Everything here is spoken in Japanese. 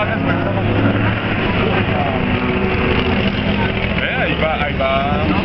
Ja, ich war, ich.